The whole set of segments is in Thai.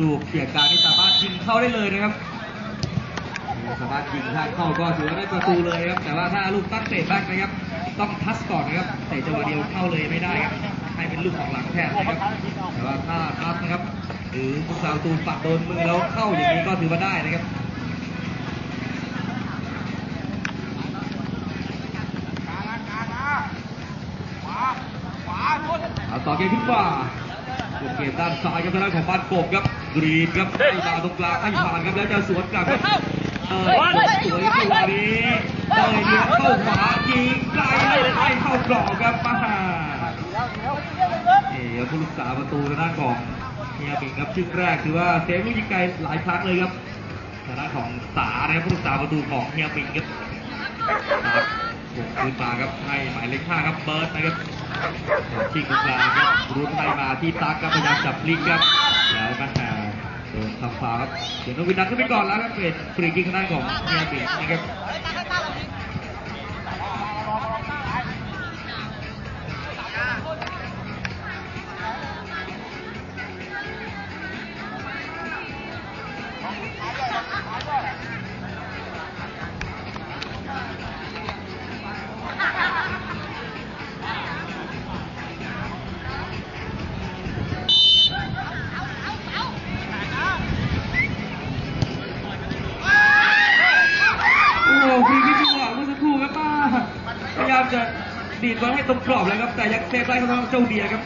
ลูกเสียการที่สามารถยิงเข้าได้เลยนะครับสามารถยิงถ้าเข้าก็ถือว่าได้ประตูเลยครับ แต่ว่าถ้าลูกตั้งเตะแบ็กนะครับ ต้องทัชก่อนนะครับเตะจังหวะเดียวเข้าเลยไม่ได้ครับให้เป็นลูกของหลังแทนนะครับ แต่ว่าถ้าทัชนะครับหรือผู้สาวตูนปัดโดนมือแล้วเข้าอย่างนี้ก็ถือว่าได้นะครับเอาต่อเกมขึ้นมา ลูกเกมด้านซ้ายครับทางด้านของบ้านกบครับกรีนครับให้มาตรงกลางให้ผ่านครับแล้วจะสวนกลับครับเออสวยครับจังหวะนี้เตยเลี้ยงเข้าขวายิงไกลเลยให้เข้ากรอบครับมาเอ๋ผู้รักษาประตูทางด้านของเฮียปิงครับชื่อแรกถือว่าเซฟลูกยิงไกลหลายครั้งเลยครับทางด้านของสานะครับผู้รักษาประตูของเฮียปิงครับครับบุกคืนมาครับให้หมายเลขห้าครับเบิร์ดนะครับ ชิงกุลาครับรุนไปมาที่ตักครับพยายามจับพลิกครับแล้วก็หาโดนทำฟาวครับเดี๋ยวนวินนัทขึ้นไปก่อนแล้วครับเป็นฟรีคิกทางด้านของเมียบินะครับ ดีดบอลให้ตรงกรอบเลยครับ แต่ยังเซฟได้ครับเจ้าเดียครับ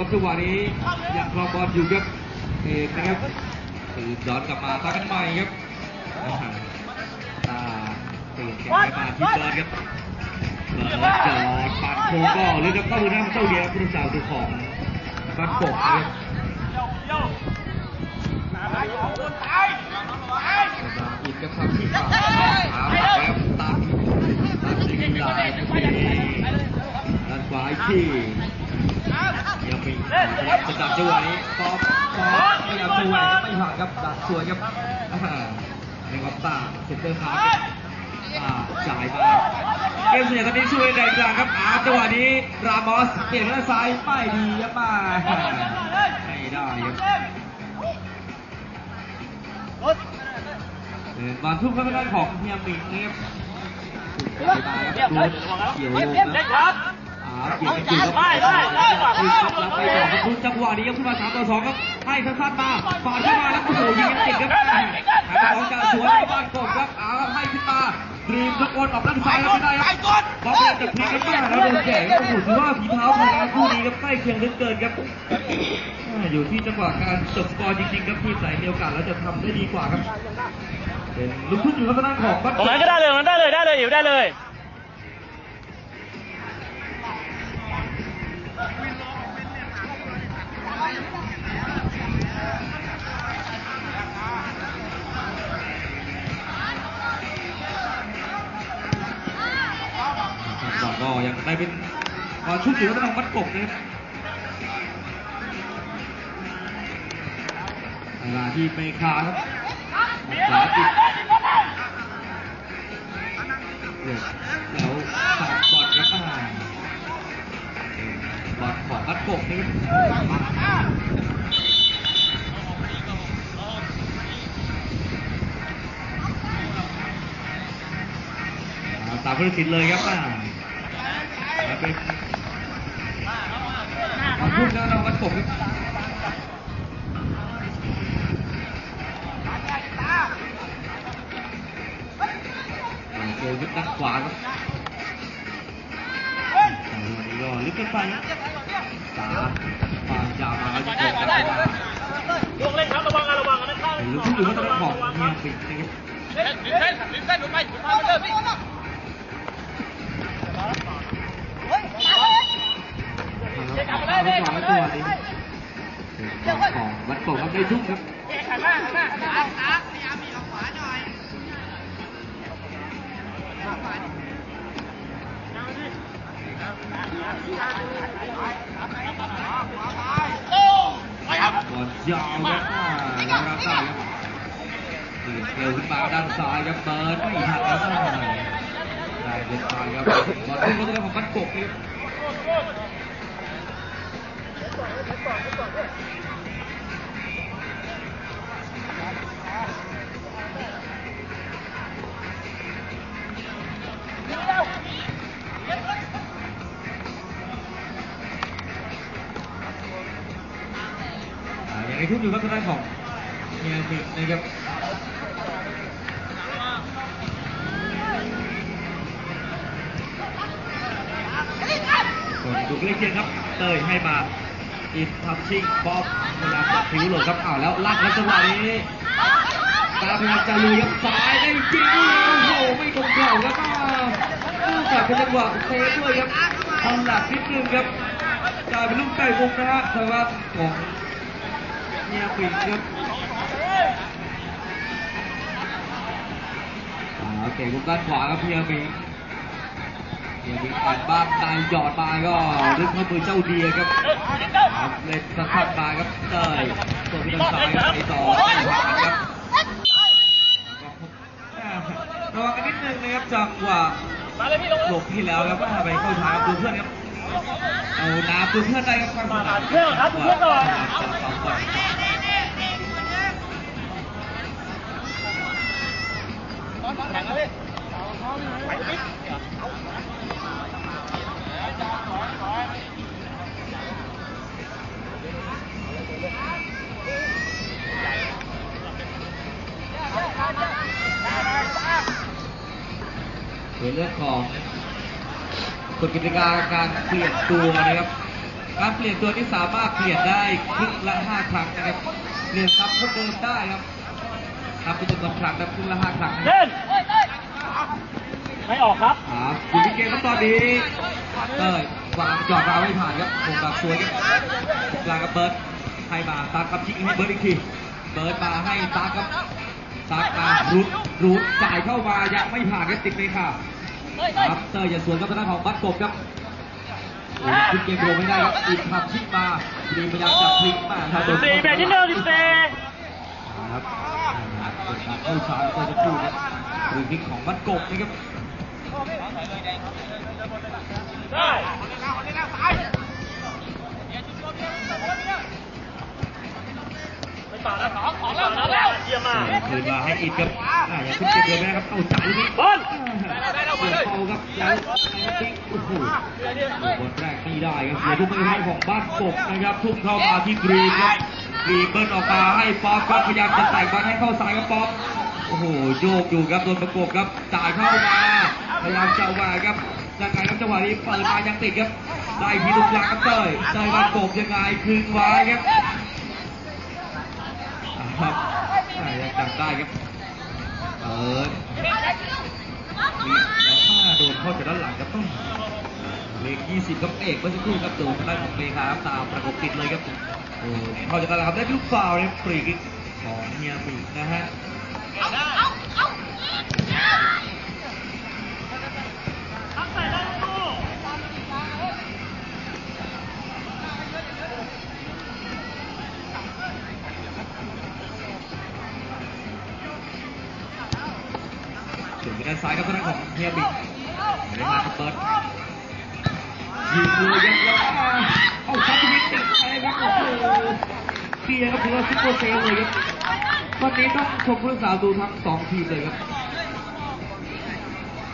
ครับจังหวะนี้ยังครองบอลอยู่ครับเอกนะครับตื่นย้อนกลับมาตั้งกันใหม่ครับอ่าตาตื่นแกนมาที่เบิร์ดครับเบิร์ดจอดปัดโค้งก็เลยครับเข้าหน้าเจ้าเดียวผู้รักษาตัวของบ้านกครับอีกกับความที่ขาหาแล้วตัดตัดสิงลายด้านขวาอีกที ยังมีจะดักจังหวะนี้ป๊อปป๊อปพยายามจะแหวกไม่ผ่านครับดักสวยครับอ่าในวับตาเซ็นเตอร์ขาครับอ่าจ่ายมาเกมเสียตอนนี้ช่วยในกลางครับอาจังหวะนี้รามอสเปลี่ยนด้านซ้ายไม่ดีครับมาไม่ได้ครับเออบอลทุ่มเข้าไปด้านของเฮียมิงนะครับเกี่ยวลงนะครับอ่าเกี่ยว เกี่ยวครับไปต่อครับคุณจังหวะนี้ครับขึ้นมาสามต่อสองครับให้สั้นๆมาฝาดเข้ามาแล้วโอ้โหยิงกันติดครับหางของการสวนบ้านกดครับเอาให้ขึ้นมารีมตะโกนออกด้านซ้ายไม่ได้ครับบอลเล่นจากพลิกกันมาแล้วโดนแขกโอ้โหถือว่าฝีเท้าของานคู่นี้ครับใกล้เคียงเหลือเกินครับอยู่ที่จังหวะการจบสกอร์จริงๆครับทีมไหนมีโอกาสแล้วจะทำได้ดีกว่าครับเป็นลูกทุ่งอยู่ทางด้านของบ้านตรงนั้นก็ได้เลยตรงนั้นได้เลยได้เลยอยู่ได้เลย ก็ยังได้เป็นชุดอยู่ทางด้านของบ้านกบนะครับเวลาที่เมคาครับขวาติดแล้วตัดบอลครับอ่าบอลของบ้านกบนะครับตามผู้ตัดสินเลยครับ อ่าและเป็นมาพุ่งแล้วเราวัดกบครับเจอวิทย์ด้านขวาครับจังหวะนี้ก็ลึกขึ้นไปครับตาปานยาวมาแล้วจะเจอกับเวลาลูกเล่นครับระวังนะระวังนะข้างเป็นลูกที่อยู่ว่าตอนของเมียปิดนะครับเอาละครับเอาละก่ อนแล้วตัวนี้เป็นของวัดโป่งครับได้ทุกครับก่อนยาวครับอ่าแล้วรับได้ครับเปลี่ยนเกลียวขึ้นมาด้านซ้ายครับเปิดไม่ทันครับได้เล่นซ้ายครับบอลขึ้นรถแล้วของวัดโป่งครับ ทุกอยู่ครับทางด้านของเมียปิดนะครับคนดูใกล้เคียงครับ เตยให้มาอินทำชิงป๊อปเวลาจับผิวหลงครับอ้าวแล้วลั่นแล้วจังหวะนี้ตาพยายามจะลุยครับซ้ายได้จริงโอ้โหไม่ตรงเข่าครับอ้าวแต่เป็นจังหวะเซฟด้วยครับทำหนักนิดนึงครับกลายเป็นลูกไก่วงนะฮะแต่ว่าของ เมียปิดครับอ่าเตะลูกด้านขวาครับเมียปิดเดี๋ยวมีการบ้างนายหยอดมาก็ลึกเข้ามือเจ้าเดียครับเล่นสักพักมาครับเต้ยตัวพี่ทางซ้ายไปต่อครับระวังกันนิดนึงนะครับจังหวะหลบที่แล้วครับว่าไปเข้าทางดูเพื่อนครับเอาน้ำดูเพื่อนได้ครับความสนามเพื่อนครับเพื่อนก่อน สองก่อน ใน เรื่องของกฎกติกาการเปลี่ยนตัวนะครับ การเปลี่ยนตัวที่สามารถเปลี่ยนได้ครึ่งละห้าครั้งนะครับเปลี่ยนซ้ำคนเดิมได้ครับนับเป็นจำนวนครั้งนับครึ่งละห้าครั้งนะครับเล่นไม่ออกครับครับอยู่ที่เกมครับตอนนี้เต้ยวางจอดมาไม่ผ่านครับผมกับสวยครับกลางกับเบิร์ดให้มาตากับชิงให้เบิร์ดอีกทีเบิร์ดมาให้ตากับตามารุดรุดจ่ายเข้ามายังไม่ผ่านครับติดเลยค่ะ ครับเตอร์อย่าสวนกับทางด้านของบัตกบครับโอ้โหขึ้นเกมโดไม่ได้ครับอีกขับชิกมาดีพยายามจะพลิกมาถ้าโดนสี่เบรกนิดเดียวสิบสี่ครับอ่ากดดันเข้าชาร์จก็จะพูดครับฟรีคิกของบัตกบนะครับได้ไม่ต่อแล้วสองสองแล้วเยี่ยมมากคืนมาให้อีกครับอ่าอย่าขึ้นเกมโดไม่ได้ครับเอาจ่ายลูกนี้บอล เสียเป่าครับแล้วติ๊กโอ้โหบอลแรกนี่ได้ครับเสียทุกมือให้ของบ้านกบนะครับทุ่มเข้ามาที่กรีนครับกรีนเบิ้ลออกมาให้ป๊อปครับพยายามจะแต่บอลให้เข้าซ้ายครับป๊อปโอ้โหโยกอยู่ครับโดนประกบครับจ่ายเข้ามาพยายามจะแหวกครับยังไงครับจังหวะนี้เปิดมายังติดครับได้ทีลูกหลังครับเต้ยเต้ยบ้านกบยังไงคืนไว้ครับครับยังจับได้ครับเปิด แล้วถ้าโดนเข้าจากด้านหลังก็ต้องเลข20ครับเอกเมื่อสักครู่ครับโดนทางด้านของเมคาครับตามประกบติดเลยครับโอ้เข้าจากด้านหลังครับได้ลูกฟาวล์เนี่ยฟรีคิกของเฮียปีนะฮะ ฮียบิกได้มาเปิดยิงเลยยังแล้วเอาซัดทีนี้ติดไปครับโอ้โหเกียร์ครับถือว่าซุปเปอร์เซฟเลยครับวันนี้ต้องชมผู้รักษาประตูทั้งสองทีมเลยครับ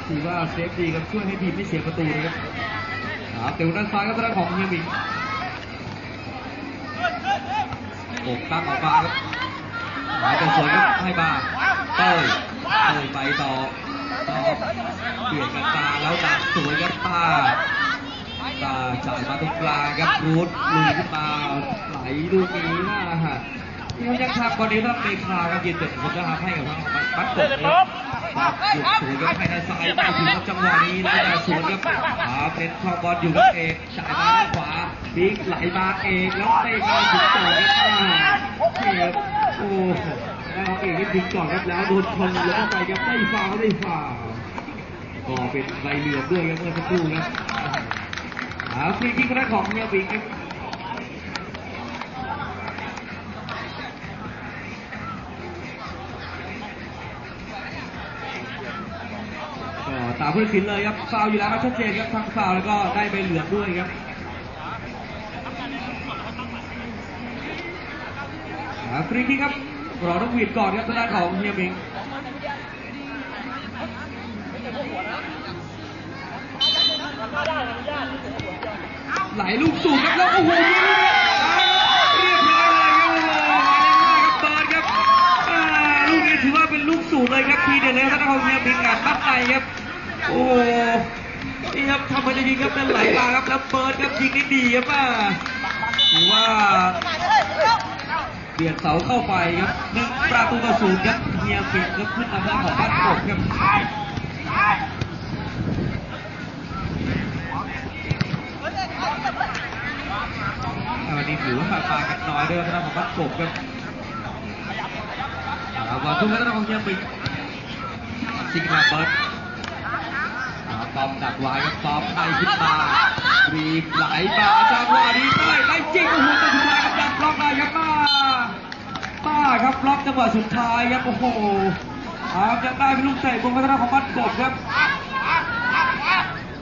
ถือว่าเซฟดีครับช่วยให้ทีมไม่เสียประตูเลยครับครับเตะด้านซ้ายครับทางด้านของเฮียหมิงโอกตั้งออกมาครับหายจะสวยครับให้มาเต้ยเต้ยไปต่อ เปลี่ยนกันตาแล้วดักสวยครับตาตาจ่ายมาตรงกลางครับรูดลุยขึ้นมาไหลลูกนี้นะฮะยังยังทำก่อนนี้รับเมคาครับยืนเด็ดผมจะทำให้กับทางบัตบัตกดนะครับปัดหยุดสวนครับให้ด้านซ้ายไปถึงจังหวะนี้แล้วได้สวนครับอาเป็นช่อบอลอยู่กับเอกจ่ายมาขวาบิ๊กไหลมาเอกแล้วเตะเข้าถึงต่อครับโอ้แล้วเอกนี่ ถึงก่อนครับแล้วโดนชนแล้วไปครับไม่ฟาวไม่ฟาวก็เป็นใบเหลืองด้วยครับเมื่อสักครู่ครับอาฟรีคิกของเฮียบิงครับก็ตามผู้ตัดสินเลยครับฟาวอยู่แล้วครับชัดเจนครับทั้งฟาวแล้วก็ได้ใบเหลืองด้วยครับฟรีคิกครับ รอต้องหวีดก่อนครับทางด้านของเฮียมิงไหลลูกสูงครับแล้วโอ้โหเรียบร้อยเลยครับโอ้โหมายเลขห้าครับเปิดครับลูกนี้ถือว่าเป็นลูกสูงเลยครับทีเด็ดเลยครับทางด้านของเฮียมิงงานบัดในครับโอ้โหนี่ครับทำมันจะยิงครับเป็นไหลมาครับแล้วเปิดครับยิงได้ดีครับอ่าถือว่า เบียดเสาเข้าไปครับหนึ่งประตูต่อศูนย์ครับเฮียปิดครับขึ้นนำหน้าของบ้านกบครับวันนี้ถือว่าปากันน้อยด้วยครับของบ้านกบครับอ่าทุ่มแล้วของเฮียปิดซิงมาเบิร์ดอ่าตอมดักไว้ครับตอมไล่ขึ้นมารีบไหลมาจังหวะนี้ได้ไล่จริงโอ้โหแต่สุดท้ายกับดักบล็อกได้ครับมา ป้า ครับล็อกจังหวะสุดท้ายครับโอ้โหอายังได้เป็นลูกเตะบนพัฒนาของบ้านกบครับ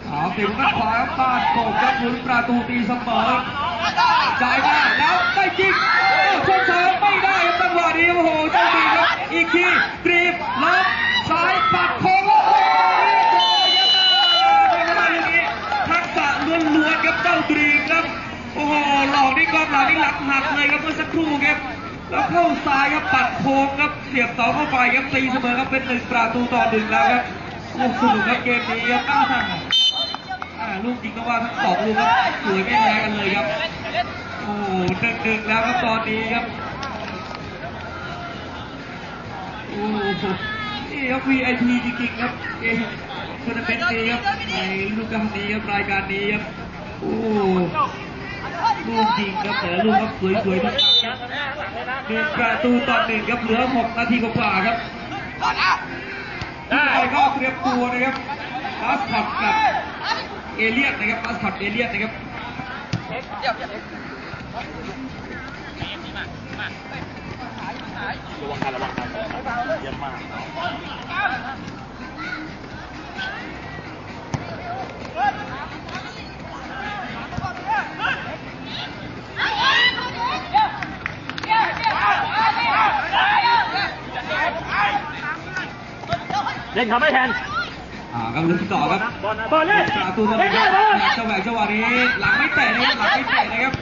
เอาเตะบนด้านขวาครับบ้านกบครับลุ้นประตูตีเสมอจ่ายมาแล้วได้จริงโอ้ชนเสริมไม่ได้ครับจังหวะนี้โอ้โหเจ้าดีครับอีกทีกรีบล็อกซ้ายปัดโค้งโอ้โหเรียบร้อยครับเป็นไงนี้ทักษะล้วนๆครับเจ้าดรีครับโอ้โหหลอกนี่กองหลังนี่หลังหักเลยครับเมื่อสักครู่ครับ แล้วเข้าซ้ายครับปัดโค้งครับเสียบเสาเข้าไปครับตีเสมอครับเป็นหนึ่งประตูต่อหนึ่งแล้วครับโอ้สนุกครับเกมนี้ครับอ้าวลูกจริงก็ว่าทั้งสองลูกครับสวยไม่แพ้กันเลยครับโอ้หนึ่งหนึ่งแล้วครับตอนนี้ครับโอ้โหนี่ครับ VIP จริงๆครับเกมทัวร์นาเมนต์นี้ครับในฤดูกาลนี้ครับรายการนี้ครับโอ้ ลูกจริงครับแต่ละลูกครับสวยๆทั้งนั้นครับหนึ่งประตูต่อหนึ่งครับเหลือหกนาทีกว่าๆครับทุกคนก็เตรียมตัวนะครับมาสคอตกับเอเลียนนะครับมาสคอตเอเลียนนะครับระวังกันระวังกันเยี่ยมมากเล่นทำไม่แทนอ่าครับลุ้นต่อครับบอลบอลเล่นประตูเล่ทำนไมได้ครับบอลจังหวะจังหวะนี้หลังไม่เตะนะครับหลังไม่เตะนะครับ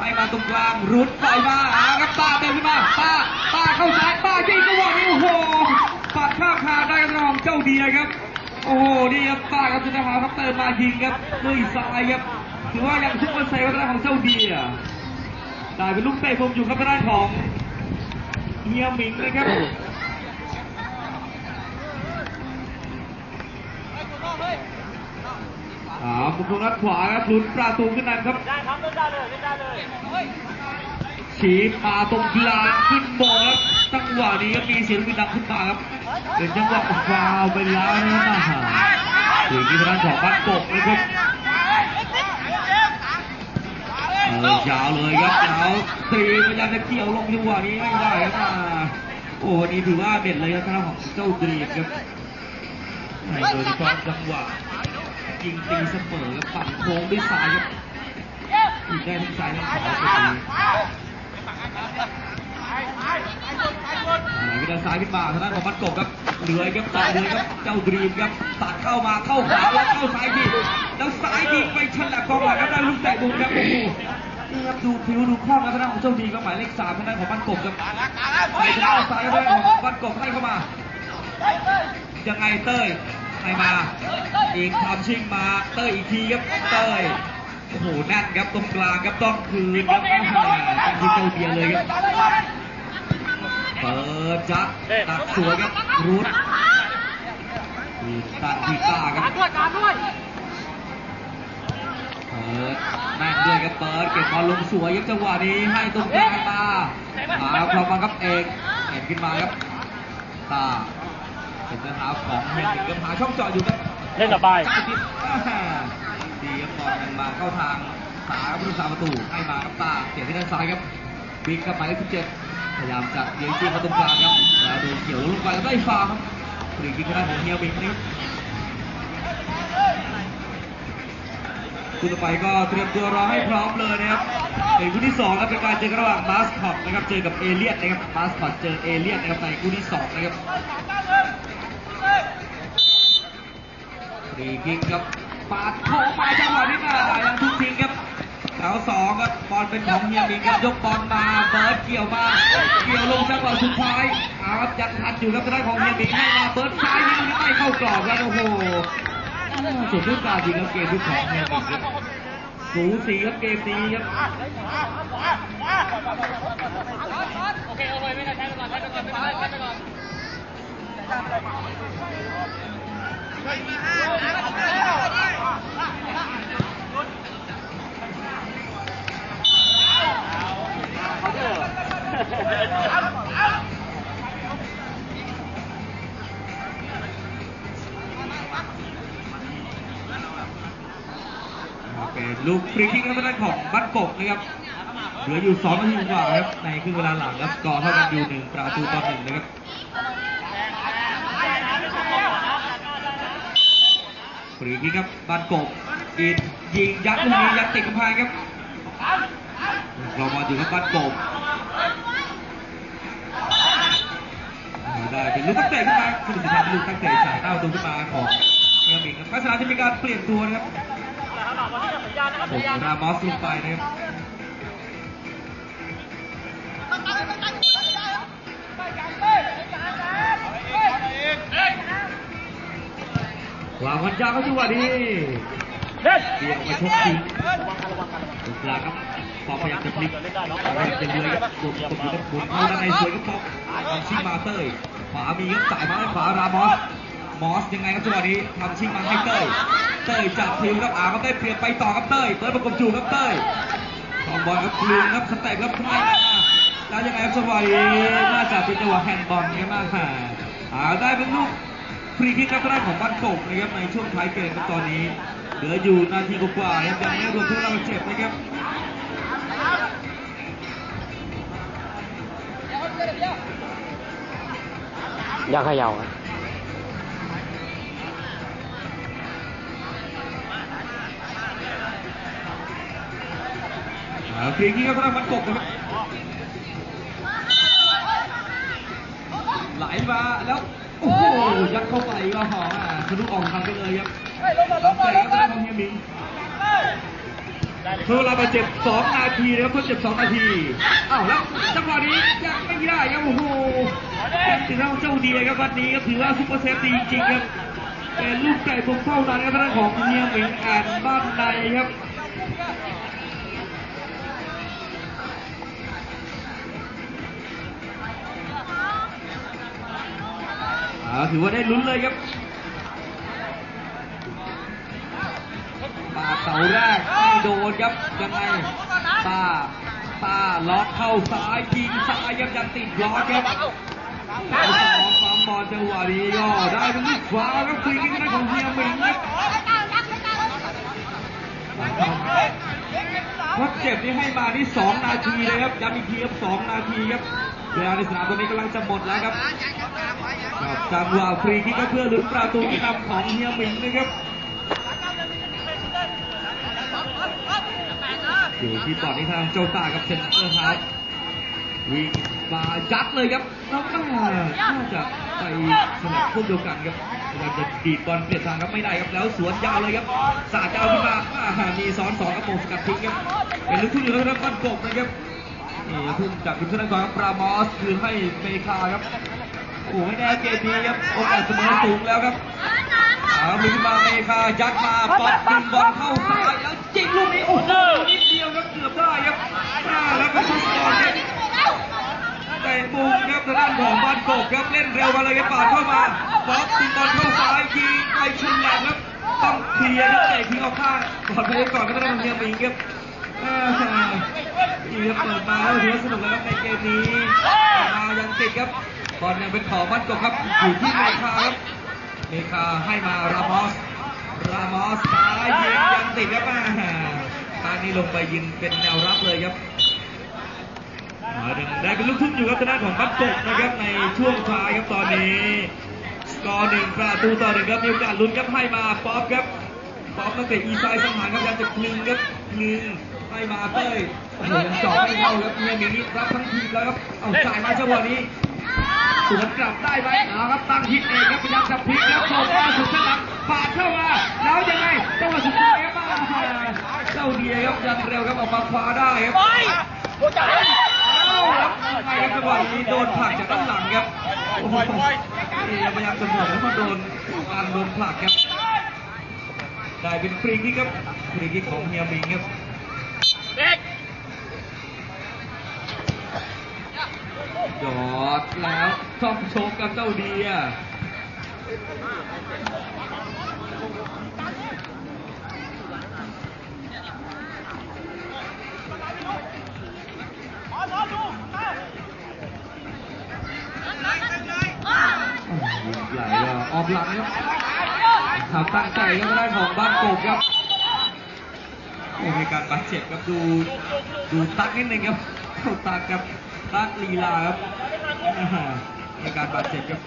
ให้มาตรงกลางรุดไปมาอ่าครับป้าเติมขึ้นมาป้าป้าเข้าซ้ายป้ายิงจังหวะนี้โอ้โหปัดข้ามคานได้ครับของเจ้าเดียครับโอ้โหนี่ครับป้าครับสุดท้ายครับเติมมายิงครับด้วยซ้ายครับถือว่ายังซุปเปอร์เซฟทางด้านของเจ้าเดียได้เป็นลูกเตะผมอยู่ครับทางด้านของเฮียหมิงนะครับ อ่าบุกตรงนัดขวาครับลุ้นประตูขึ้นนำครับได้ครับเล่นได้เลยเล่นได้เลยฉีมาตรงกลางขึ้นบอลครับจังหวะนี้ก็มีเสียงวินดังขึ้นมาครับเป็นจังหวะฟาวล์ไปแล้วนะครับถึงที่ทางด้านของบ้านกบนะครับเออยาวเลยครับยาวตรีพยายามจะเกี่ยวลงจังหวะนี้ไม่ได้ครับอ่าโอ้วันนี้ถือว่าเด็ดเลยครับทางด้านของเจ้าดรีมครับให้โดยเฉพาะจังหวะ ยิงตีเสมอครับปั่นโค้งด้วยซ้ายครับยิงได้ทั้งซ้ายทั้งขวาก็ดีไหลไปด้านซ้ายขึ้นมาทางด้านของมัดกบครับเหลือยครับต่อเลยครับเจ้าดรีมครับตัดเข้ามาเข้าขวาแล้วเข้าซ้ายทีแล้วซ้ายยิงไปฉลับกองตูนครับโอ้โหนี่ครับดูผิวดูคล่องนะทางด้านของเจ้าดีก็หมายเลขสามทางด้านของบ้านกบครับใส่ทางด้านซ้ายทางด้านของบ้านกบให้เข้ามายังไงเต้ย ให้มา อีกทำชิงมาเต้ยอีกทีครับเต้ยโอ้โหแน่นครับตรงกลางครับต้องคืนครับแม่ที่เจ้าเบียเลยครับเปิดจัดตักสวยครับรูดทีตันทีต้าครับเปิดแม่นด้วยครับเปิดเก็บบอลลงสวยครับจังหวะนี้ให้ตรงกลางมาหาความมาครับเอกเห็นขึ้นมาครับตา นเนื้อหาของเฮนริกกับหาช่องเจาะอยู่ครับเล่นสบายจ่ติดอ่าดีครับบอลมันมาเข้าทางสาผู้รักษาประตูให้มาครับตาเสียที่ด้านซ้ายครับบิ๊กกับหมายเลขสิบเจ็ดพยายามจะเลี้ยงจีมาตรงกลางครับแล้วโดนเกี่ยวลงไปแล้วได้ฟาวล์ครับฟรีคิกทางด้านของเฮียบิ๊กนี่ครับคู่ต่อไปก็เตรียมตัวรอให้พร้อมเลยนะครับในคู่ที่สองครับเป็นการเจอกันระหว่างมาสคอตนะครับเจอกับเอเลียนนะครับมาสคอตเจอเอเลียนนะครับในคู่ที่สองนะครับ ฟ รีคิกครับปาดโค้งมาจังหวะนี้มายังทุกทิ้งครับแถวสองครับบอลเป็นของเฮียหมิงครับยกบอลมาเบิร์ดเกี่ยวมาเกี่ยวลงจังหวะสุดท้ายเอาครับยังทันอยู่ครับทางด้านของเฮียหมิงให้มาเบิร์ดซ้ายยิงไม่เข้ากรอบแล้วโอ้โหสุดด้วยการยิงครับเกมที่ของเฮียมิงครับสูสีครับเกมนี้ครับเขา เป็นลูกฟรีคิกครับทางด้านของบ้านกบนะครับ เหลืออยู่สองนาทีกว่าครับในครึ่งเวลาหลังครับสกอร์เท่ากันอยู่หนึ่งประตูต่อหนึ่งนะครับฟรีคิกครับบานกบอินยิงยัดลูกนี้ยัดติดกำแพงครับเรามาอยู่ครับบานกบ ลูกตั้งเตะขึ้นมาคือสุดท้ายเป็นลูกตั้งเตะจากหน้าประตูขึ้นมาของเมียมิงครับลักษณะจะมีการเปลี่ยนตัวนะครับผมรามอสลงไปนะครับหลังวันยาวเขาจังหวะนี้เล่นเดี่ยวมาชกจริงตรงกลางครับพอพยายามจะพลิกพยายามจะเลื้อยครับบุกตกอยู่กับบุกเข้าด้านในสวยครับป๊อกทำชิงมาเต้ยข วามีครับจ่ายมาด้านขวารามอส มอสยังไงครับจังหวะนี้ทำชิงมาให้เต้ย เต้ยจับทิวครับอาครับได้เปลี่ยนไปต่อครับเต้ยเต้ยประกบจูครับเต้ยทองบอลครับคลืนครับสเต็ปครับให้มาแล้วยังไงครับจังหวะนี้น่าจะเป็นจังหวะแฮนด์บอลเนี่ยมากค่ะอาได้เป็นลูกฟรีคิกครับทางด้านของบ้านกบนะครับในช่วงท้ายเกมครับตอนนี้ เหลืออยู่นาทีกว่าๆครับยังไม่รวมผู้บาดเจ็บนะครับอย่าเขย่าอะอ่าฟรีคิกครับทางด้านบ้านกบนะครับไหลมาแล้ว โอ้โห ยัดเข้าไปก็หอมอะทะลุออกทางไปเลยครับทำใจครับทางด้านของเฮียหมิง เธอเวลาบาดเจ็บ2นาทีนะครับทดเจ็บ2นาทีอ้าวแล้วจังหวะนี้ยังไม่ได้ครับโอ้โหถือว่าเจ้าดีครับวันนี้ก็ถือว่าซุปเปอร์เซฟดีจริงๆครับเป็นลูกไก่ตรงเท่านั้นครับทางด้านของเฮียหมิงอ่านบ้านในครับถือว่าได้ลุ้นเลยครับ เสาแรกไม่โดนครับยังไงตาตาล็อกเข้าซ้ายยิงซ้ายยังยังติดล็อกครับเสาสองปั๊มบอลจังหวะนี้ก็ได้เป็นลูกขวาครับฟรีคิกของเฮียหมิงครับทดเจ็บนี่ให้มาที่2นาทีเลยครับย้ำอีกทีครับ2นาทีครับเวลาในสนามตอนนี้กำลังจะหมดแล้วครับครับจังหวะฟรีคิกก็เพื่อลุ้นประตูนำของเฮียหมิงนะครับ อยู่ที่ตอนนี้ทางโจตากับเซนเตอร์ครับวิ่งมายัดเลยครับแล้วก็น่าจะไปสนับพวกเดียวกันครับพยายามจะดีดบอลเปลี่ยนทางครับไม่ได้ครับแล้วสวนยาวเลยครับสาดยาวขึ้นมาอ่ามีซ้อนสองกระโปงสกัดทิ้งครับเป็นลูกทุ่งอยู่แล้วครับบ้านกบนะครับนี่ทุ่งจากทีมชาติก่อนครับปรามอสคืนให้เมคาครับโอ้ไม่แน่เกมนี้ครับโอกาสเสมอสูงแล้วครับอาลุกมาเมคายัดมาป๊อปดึงบอลเข้าซ้ายแล้วจิงลูกนี้โอ้โหนิดเดียว เกือบได้ครับอ่าแล้วก็ชุดบอลครับเตะมุมครับทางด้านของบ้านกบครับเล่นเร็วมาเลยครับปาดเข้ามาบล็อกติงบอลเข้าซ้ายยิงไปชุนหลังครับต้องเคลียร์ครับเตะทิ้งออกข้างก่อนไปก่อนก็ต้องเทียมอีกครับอ่าดีครับเปิดมาแล้วถือว่าสนุกแล้วครับในเกมนี้มายังติดครับบอลยังเป็นของบ้านกบครับอยู่ที่เมคาครับเมคาให้มารามอสรามอสซ้ายยิงยังติดครับอ่า ทานี้ลงไปยิงเป็นแนวรับเลยครับมาดังได้เป็นลูกทุ่งอยู่ครับทางด้านของบัตกบนะครับในช่วงท้ายครับตอนนี้สกอร์หนึ่งประตูต่อหนึ่งครับมีโอกาสลุ้นครับให้มาป๊อปครับป๊อปนักเตะอีไซด์สังหารครับพยายามจะคลึงครับคลึงให้มาเต้ยโอ้โหยังเจาะไม่เข้าครับเมียมีนี้รับทั้งทีมแล้วครับเอาจ่ายมาจังหวะนี้สวนกลับได้ไหมครับตั้งฮิตเองครับพยายามจะพลิกแล้วส่งมาสุดสนามปาดเข้ามาแล้วยังไงจังหวะสุดท้ายครับ ยครับยังเร็วครับออกมาคว้าได้ครับเอาครับไม่ครับจังหวะนี้โดนผลักจากด้านหลังครับโอ้โหนี่พยายามจะบอกแล้วมาโดนการโดนผลักครับได้เป็นฟรีคิกครับฟรีคิกของเฮียมิงครับเด็กหยอดแล้วช่องโชกกับเจ้าเดีย ยิงไหลแล้วออกหลังครับขาตั้งใจก็ได้ของบ้านโกบครับโอ้มีการบาดเจ็บครับดูดูตักนิดนึงครับเข้าตักครับตักลีลาครับมีการบาดเจ็บครับ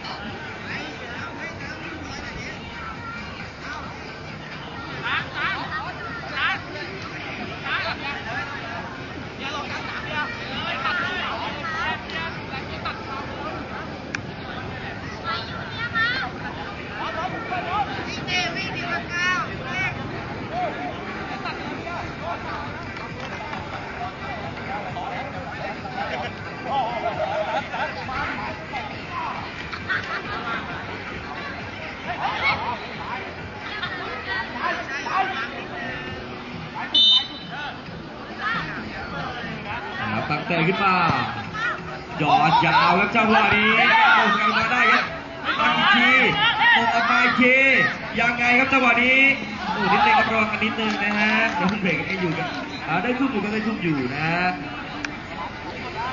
ตั้งใจขึ้นมาหยอดยาวครับจังหวะนี้โอ้ไงมาได้ครับตั้งอีกทีโอ้ออกมาอีกทียังไงครับจังหวะนี้โอ้นิดนึงครับระวังกันนิดนึงนะฮะเดี๋ยวเบรกกันให้อยู่กันได้ชุบอยู่ก็ได้ชุบอยู่นะฮะ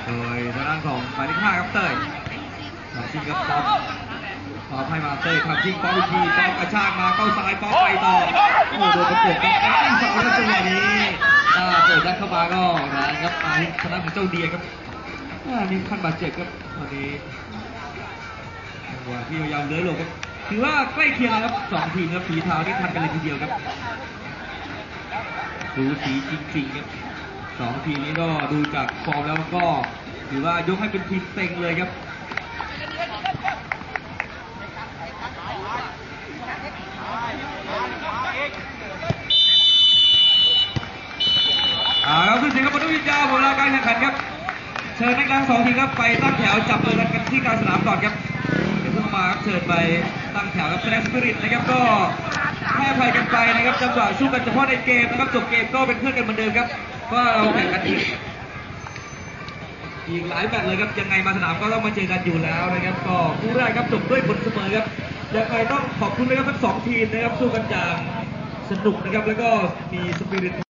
โดยทางด้านของหมายเลขห้าครับเต้ยทำจริงครับป๊อปป๊อให้มาเต้ยทำจริงป๊อปอีกทีป๊อปกระชากมาเข้าซ้ายป๊อปไปต่อโอ้โดนประกบครับตั้งเสาแล้วจังหวะนี้ ถ้าเปิดยัดเข้ามาก็นะครับมาที่ทางด้านของเจ้าเดียครับอ่านี่ขั้นบาดเจ็บครับตอนนี้จังหวะที่พยายามเลื้อยหลบครับถือว่าใกล้เคียงครับสองทีมครับฝีเท้านี่ทันกันเลยทีเดียวครับดูสีจริงๆครับสองทีมนี้ก็ดูจากฟอร์มแล้วก็ถือว่ายกให้เป็นทีมเต็งเลยครับ อ่าครับขึ้นเสี ยงครับบรรทุกยิงยาวหมดเวลาการแข่งขันครับ เชิญนักกีฬาสองทีมครับไปตั้งแถวจับมือกันที่กลารสนามก่อนครับเดี๋ยวมาเชิญไปตั้งแถวครับแสดงสปิริตนะครับก็ให้อภัยกันไปนะครับจังหวะสู้กันเฉพาะในเกมนะครับจบเกมก็เป็นเพื่อนกันเหมือนเดิมครับก็เราแข่งกันอีกอีกหลายแมตช์เลยครับยังไงมาสนามก็ต้องมาเจอกันอยู่แล้วนะครับ ก็คู่แรกครับจบด้วยผลเสมอครับยังไงต้องขอบคุณนะครับทั้งสองทีมนะครับสู้กันอย่างสนุกนะครับแล้วก็มีสปิริต